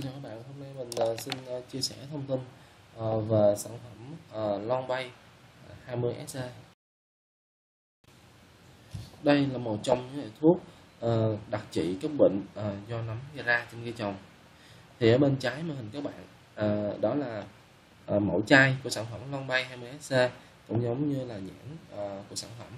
Xin chào các bạn, hôm nay mình uh, xin uh, chia sẻ thông tin uh, về sản phẩm uh, Long Bay 20SA. Đây là một trong những loại thuốc uh, đặc trị các bệnh uh, do nấm gây ra trên cây trồng. Thì ở bên trái màn hình các bạn, uh, đó là uh, mẫu chai của sản phẩm Long Bay 20SA, cũng giống như là nhãn uh, của sản phẩm.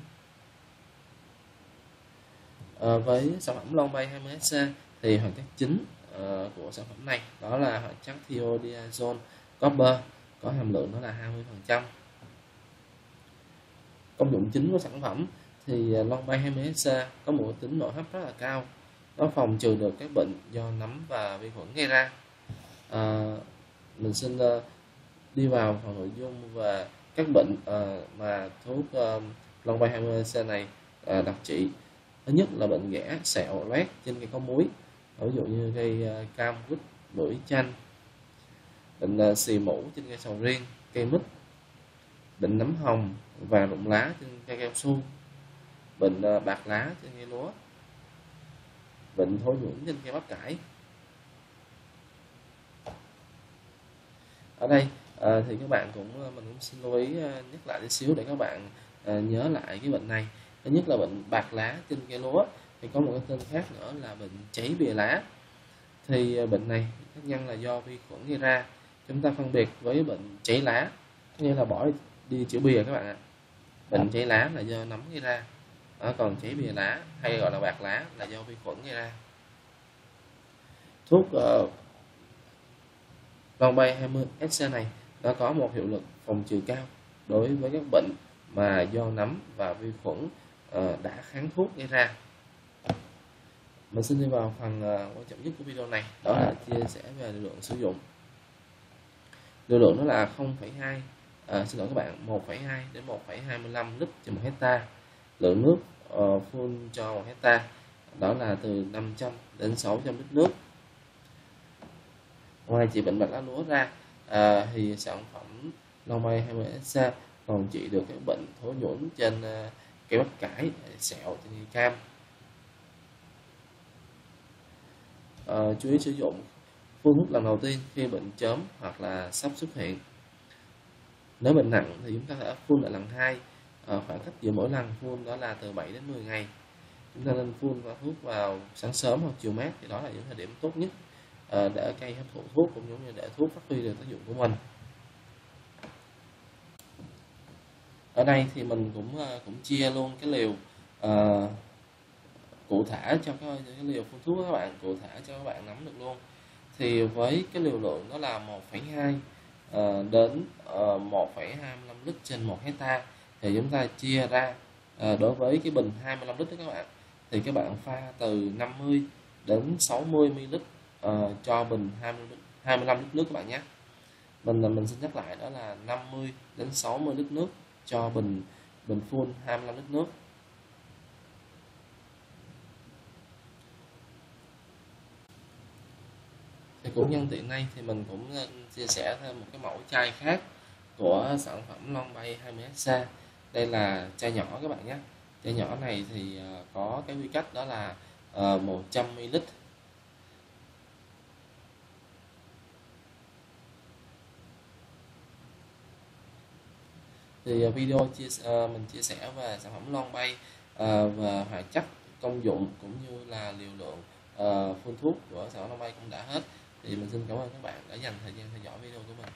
Uh, với sản phẩm Long Bay 20SA thì hoạt chất chính uh, của sản phẩm này. Đó là hoạt chất thiodiazole copper có hàm lượng đó là 20% công dụng chính của sản phẩm thì ờ, Long Bay 20 có một tính nội hấp rất là cao nó phòng trừ được các bệnh do nấm và vi khuẩn gây ra. À, mình xin uh, đi vào phần nội dung về các bệnh uh, mà thuốc uh, Long Bay 20 này uh, đặc trị. Thứ nhất là bệnh ghẻ sẹo loét trên cây có muối ví dụ như cây ờ, cam quýt bưởi chanh bệnh ờ, xì mũ trên cây sầu riêng cây mít bệnh nấm hồng và rụng lá trên cây cao su bệnh ờ, bạc lá trên cây lúa bệnh thối nhưỡng trên cây bắp cải. Ở đây à, thì các bạn cũng mình cũng xin lưu ý nhắc lại một xíu để các bạn à, nhớ lại cái bệnh này. Thứ nhất là bệnh bạc lá trên cây lúa thì có một cái tên khác nữa là bệnh cháy bìa lá. Thì à, bệnh này tác nhân là do vi khuẩn gây ra. Chúng ta phân biệt với bệnh cháy lá như là bỏ đi chữ bìa các bạn ạ. Bệnh cháy lá là do nấm gây ra. Đó, còn cháy bìa lá hay gọi là bạc lá là do vi khuẩn gây ra. Thuốc ờ, uh, Long Bay 20 SC này nó có một hiệu lực phòng trừ cao đối với các bệnh mà do nấm và vi khuẩn uh, đã kháng thuốc gây ra mình xin đi vào phần uh, quan trọng nhất của video này đó là chia sẻ về lượng sử dụng. Lưu lượng nó là 0,2 à, ờ, xin lỗi các bạn 1,2 đến 1,25 lít trên một hecta. Lượng nước ờ, uh, phun cho một hecta đó là từ 500 đến 600 lít nước. Ngoài trị bệnh bạch lá lúa ra à, thì sản phẩm Long Bay 20 SA còn trị được các bệnh thối nhũn trên uh, cây bắp cải sẹo trên cây cam. Uh, chú ý sử dụng phun thuốc lần đầu tiên khi bệnh chớm hoặc là sắp xuất hiện. Nếu bệnh nặng thì chúng ta sẽ phun lại lần hai uh, khoảng cách giữa mỗi lần phun đó là từ 7 đến 10 ngày. Chúng ta nên phun vào thuốc vào sáng sớm hoặc chiều mát thì đó là những thời điểm tốt nhất uh, để cây hấp thụ thuốc cũng giống như để thuốc phát huy được tác dụng của mình. Ở đây thì mình cũng cũng chia luôn cái liều uh, cụ thể cho cái, cái liều phun thuốc các bạn cụ thể cho các bạn nắm được luôn. Thì với cái liều lượng đó là 1,2 uh, ờ, đến ờ, uh, 1,25 lít trên 1 hecta thì chúng ta chia ra uh, đối với cái bình 25 lít đó các bạn thì các bạn pha từ 50 đến 60 ml uh, cho bình 20 25 lít nước các bạn nhé. Mình mình xin nhắc lại đó là 50 đến 60 lít nước cho bình bình full 25 lít nước. Thì cũng nhân tiện này thì mình cũng ờ, chia sẻ thêm một cái mẫu chai khác của sản phẩm Long Bay 20 sa đây là chai nhỏ các bạn nhé. Chai nhỏ này thì ờ, có cái quy cách đó là ờ, 100 ml. Thì video chia mình chia sẻ về sản phẩm Long Bay và hoạt chất, công dụng cũng như là liều lượng phun thuốc của sản phẩm Long Bay cũng đã hết thì mình xin cảm ơn các bạn đã dành thời gian theo dõi video của mình.